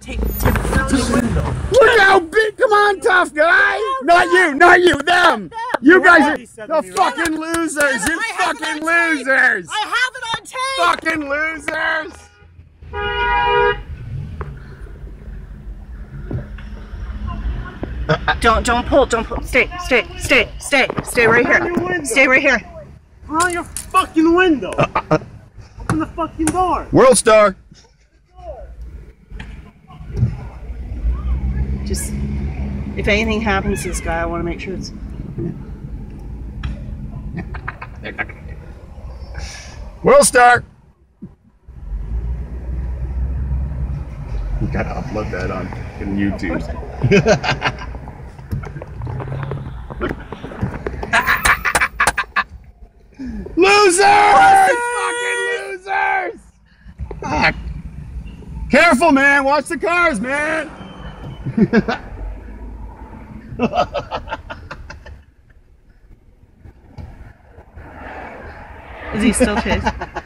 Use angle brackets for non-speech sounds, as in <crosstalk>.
Take, take it down the window. Look how big! Come on, tough guy! Not you, not you, them! You guys are the fucking losers! You I have it fucking losers! I have it on tape. Fucking losers! Don't don't pull. Don't pull. Stay. Stay. Stay. Stay. Stay right here. Stay right here. Turn on your fucking window. Uh, uh, uh. Open the fucking door. World Star! Just if anything happens to this guy, I want to make sure it's. World Star. You gotta upload that on in YouTube. <laughs> losers! Fucking losers! Fuck. Careful, man. Watch the cars, man. Is he still chasing? <laughs>